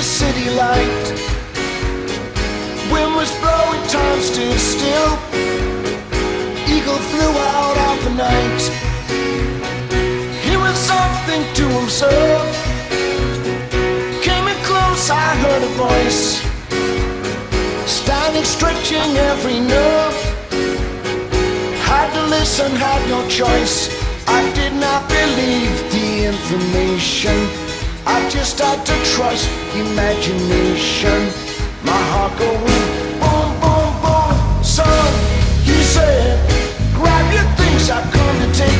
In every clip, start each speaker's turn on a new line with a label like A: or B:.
A: you liked. Wind was blowing, time stood still. Eagle flew out of the night. Hearing something to himself. Came in close, I heard a voice. Standing, stretching every nerve. Had to listen, had no choice. I did not believe the information. I just had to trust imagination. My heart going boom, boom, boom. Son, he said, grab your things, I come to take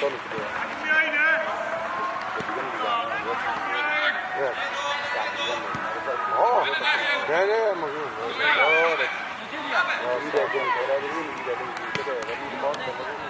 B: solo to do it. Oh, yeah, yeah, I'm good. Oh, yeah. Oh, yeah, I'm good. Oh, yeah, I'm good. Oh, yeah, I'm good.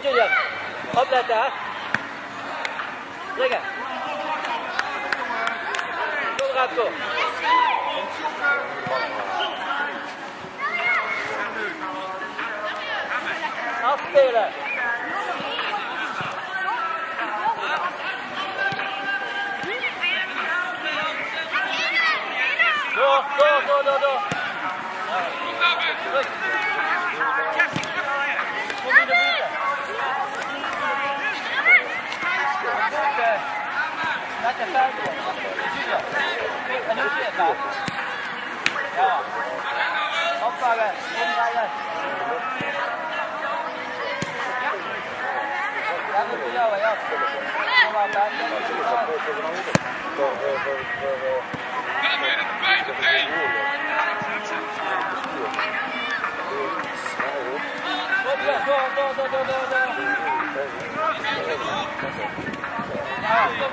B: Önce
C: yan. Hopla daha. Gel. Dur kapı. Aspera. Go, go, go, go, go. Look.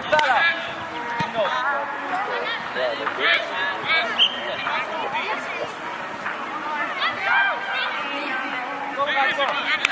C: Stop! Go, go, go.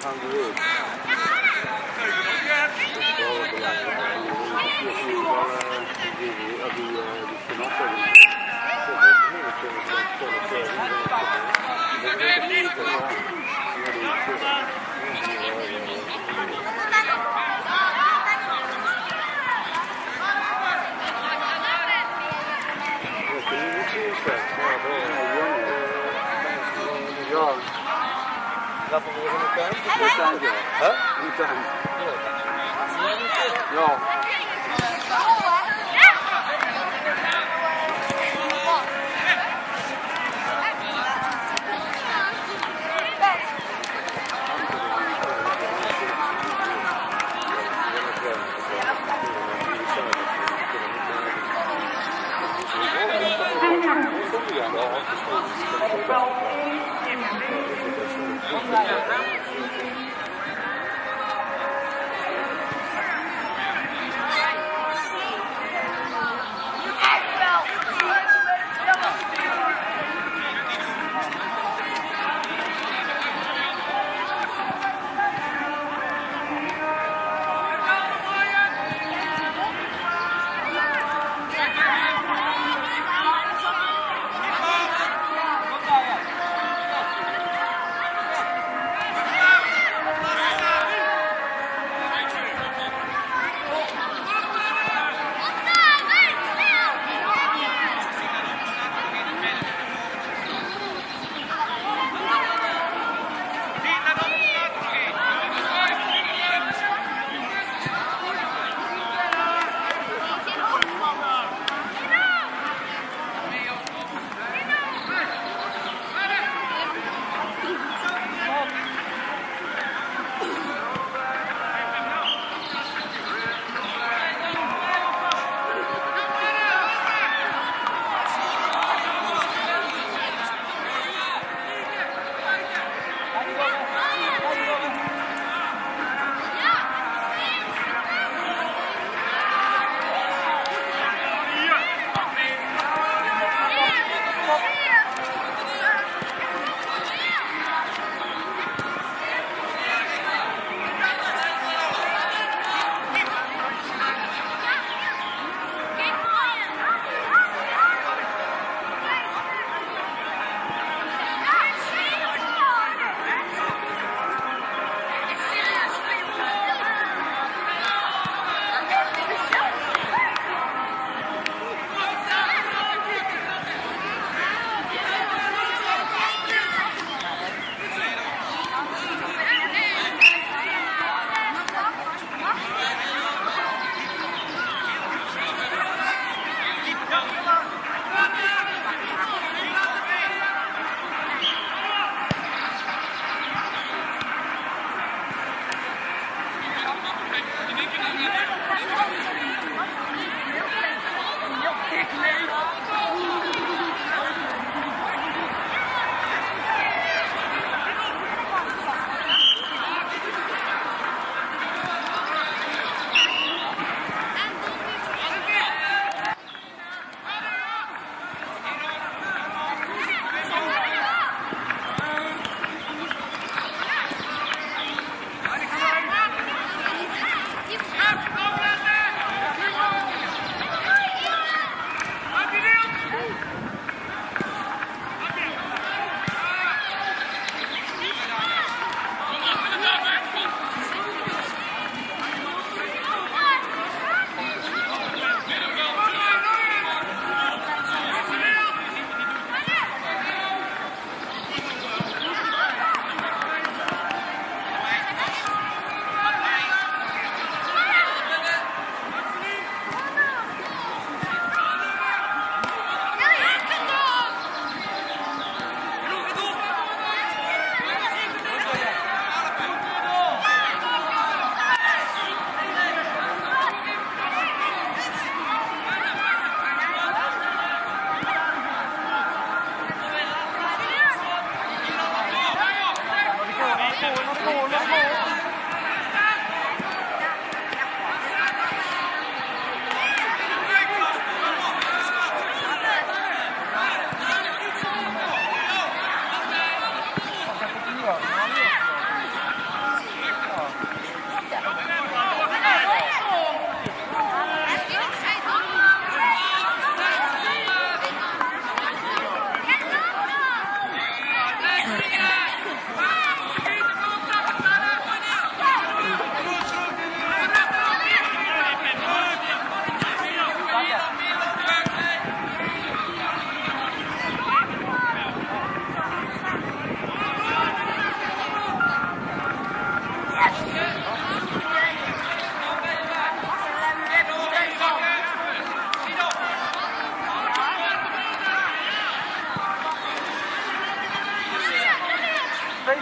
C: Gaan we weer. Dat ja ja
D: de tuin?
C: De ja. De. Ja.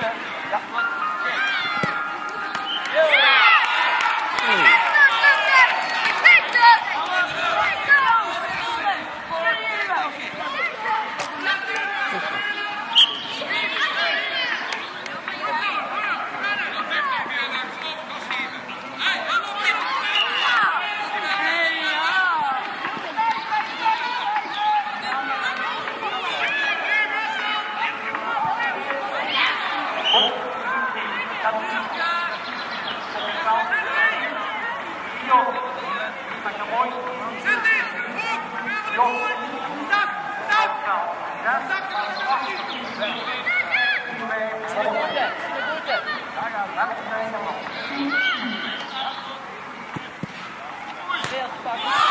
B: That's one. Fuck.